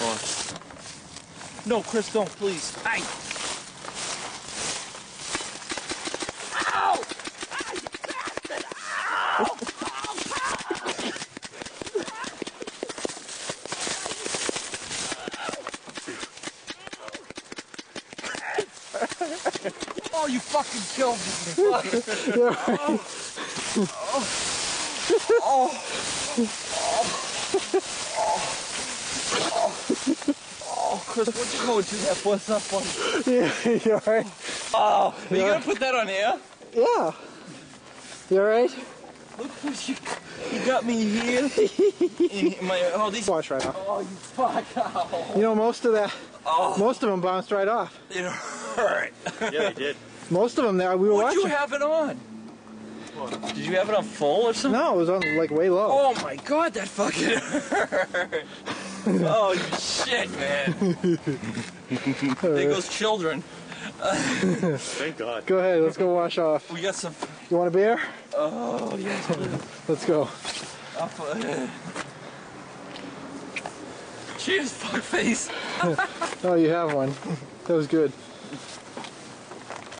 No, Chris, don't, please. Ay. Ow! Ay, you bastard! Ow! Oh, you fucking killed me. Fuck. Oh, oh. oh. oh. Chris, what you going to that for? It's not. Yeah, you alright? Oh, are you gonna put that on air? Yeah. You alright? Look what you, you got me here. In my, oh, these. Watch right off. Oh, you fuck. Ow. You know, most of that, Oh, most of them bounced right off. it hurt. Yeah, they did. Most of them there, we were What'd you have it on? Did you have it on full or something? No, it was on like way low. Oh my god, that fucking hurt. oh, shit, man. there goes children. Thank God. Go ahead, let's go wash off. We got some. You want a beer? Oh, yes, please. Let's go. Up, uh, Cheers, fuckface. Oh, you have one. That was good.